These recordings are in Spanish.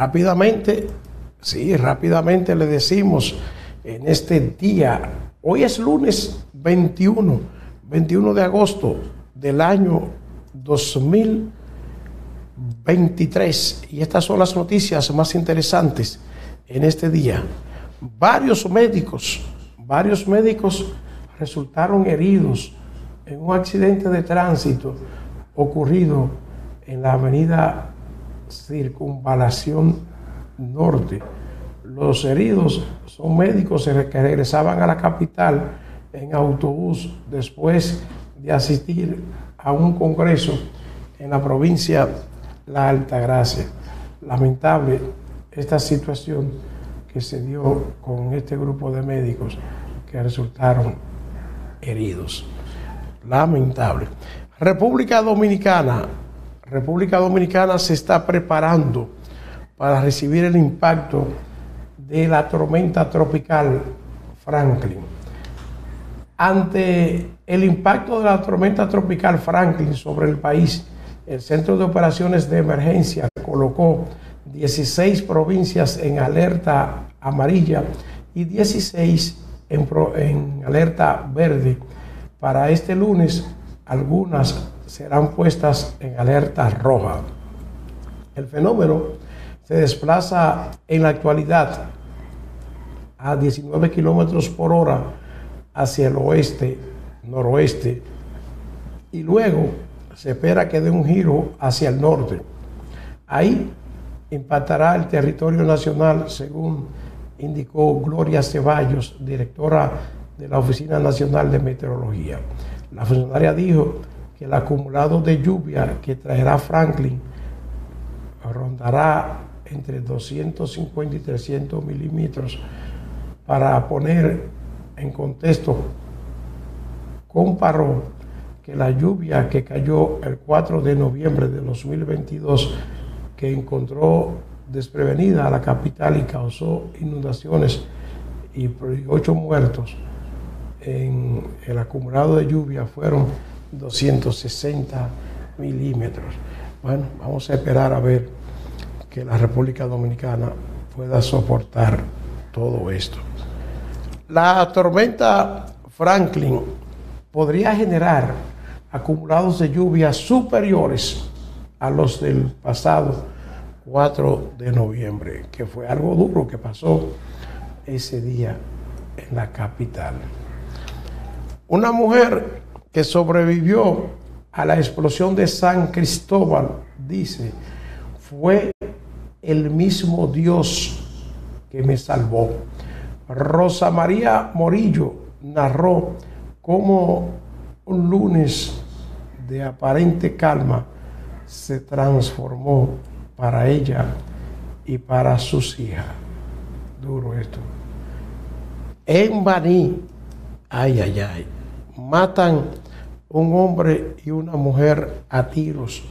Rápidamente, sí, rápidamente le decimos en este día, hoy es lunes 21, 21 de agosto del año 2023 y estas son las noticias más interesantes en este día. Varios médicos, varios médicos resultaron heridos en un accidente de tránsito ocurrido en la avenida Circunvalación Norte. Los heridos son médicos que regresaban a la capital en autobús después de asistir a un congreso en la provincia La Altagracia. Lamentable esta situación que se dio con este grupo de médicos que resultaron heridos. Lamentable. República Dominicana. República Dominicana se está preparando para recibir el impacto de la tormenta tropical Franklin. Ante el impacto de la tormenta tropical Franklin sobre el país, el Centro de Operaciones de Emergencia colocó 16 provincias en alerta amarilla y 16 en, alerta verde. Para este lunes algunas serán puestas en alerta roja. El fenómeno se desplaza en la actualidad a 19 kilómetros por hora hacia el oeste, noroeste, y luego se espera que dé un giro hacia el norte. Ahí impactará el territorio nacional, según indicó Gloria Ceballos, directora de la Oficina Nacional de Meteorología. La funcionaria dijo que el acumulado de lluvia que traerá Franklin rondará entre 250 y 300 milímetros para poner en contexto, comparó que la lluvia que cayó el 4 de noviembre de 2022, que encontró desprevenida a la capital y causó inundaciones y ocho muertos, en el acumulado de lluvia fueron 260 milímetros. Bueno, vamos a esperar a ver que la República Dominicana pueda soportar todo esto. La tormenta Franklin podría generar acumulados de lluvia superiores a los del pasado 4 de noviembre, que fue algo duro que pasó ese día en la capital. Una mujer que sobrevivió a la explosión de San Cristóbal, dice, fue el mismo Dios que me salvó. Rosa María Morillo narró cómo un lunes de aparente calma se transformó para ella y para sus hijas. Duro esto. En Baní, ay, ay, ay matan un hombre y una mujer a tiros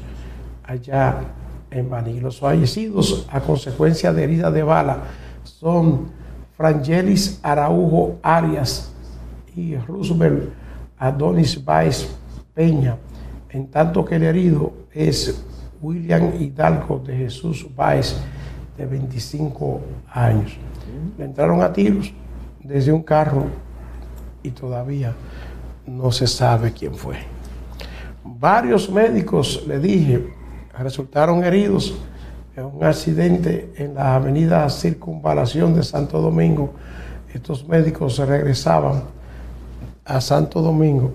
allá en Baní. Los fallecidos a consecuencia de heridas de bala son Frangelis Araujo Arias y Roosevelt Adonis Baez Peña, en tanto que el herido es William Hidalgo de Jesús Baez, de 25 años. Le entraron a tiros desde un carro y todavía no se sabe quién fue. Varios médicos, le dije, resultaron heridos en un accidente en la avenida Circunvalación de Santo Domingo. Estos médicos regresaban a Santo Domingo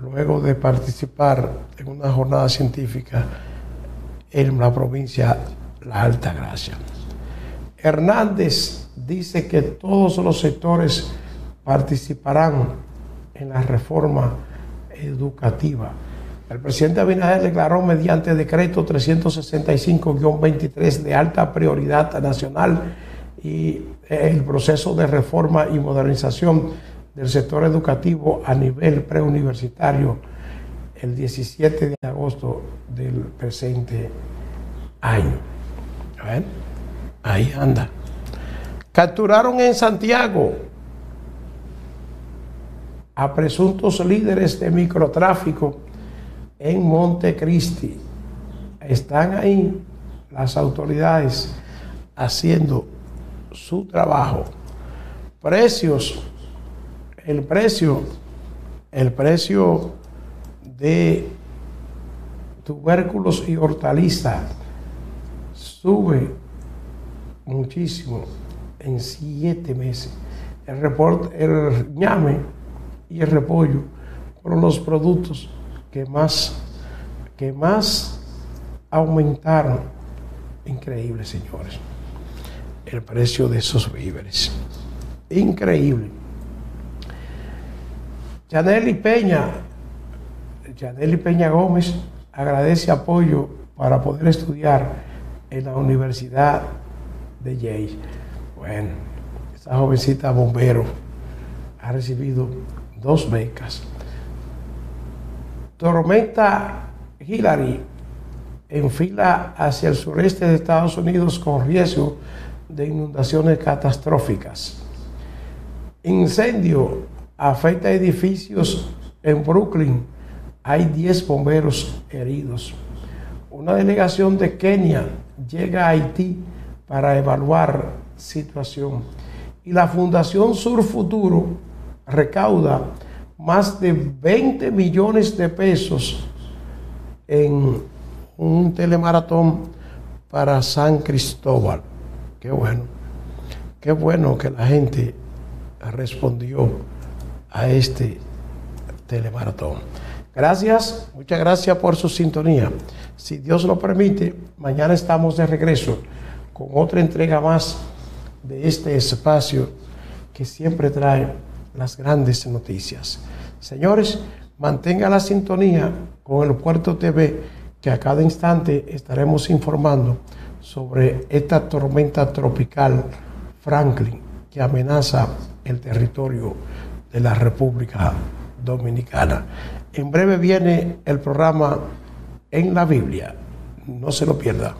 luego de participar en una jornada científica en la provincia La Alta Gracia. Hernández dice que todos los sectores participarán en la reforma educativa. El presidente Abinader declaró mediante decreto 365-23 de alta prioridad nacional y el proceso de reforma y modernización del sector educativo a nivel preuniversitario el 17 de agosto del presente año. Ahí anda. Capturaron en Santiago a presuntos líderes de microtráfico en Montecristi. Están ahí las autoridades haciendo su trabajo. Precios, el precio, el precio de tubérculos y hortalizas sube muchísimo en siete meses. El, reporte, el ñame y el repollo fueron los productos que más, que más aumentaron. Increíble, señores. El precio de esos víveres. Increíble. Chanel y Peña, Chanel y Peña Gómez agradece apoyo para poder estudiar en la Universidad de Yale. Bueno, esta jovencita bombero ha recibido dos becas. Tormenta Hillary enfila hacia el sureste de Estados Unidos con riesgo de inundaciones catastróficas. Incendio afecta edificios en Brooklyn hay 10 bomberos heridos. Una delegación de Kenia llega a Haití para evaluar situación. Y la Fundación Sur Futuro recauda más de 20 millones de pesos en un telemaratón para San Cristóbal. Qué bueno. Qué bueno que la gente respondió a este telemaratón. Gracias, muchas gracias por su sintonía. Si Dios lo permite, mañana estamos de regreso con otra entrega más de este espacio que siempre trae las grandes noticias. Señores, mantenga la sintonía con el Puerto TV, que a cada instante estaremos informando sobre esta tormenta tropical Franklin que amenaza el territorio de la República Dominicana. En breve viene el programa En la Biblia. No se lo pierda.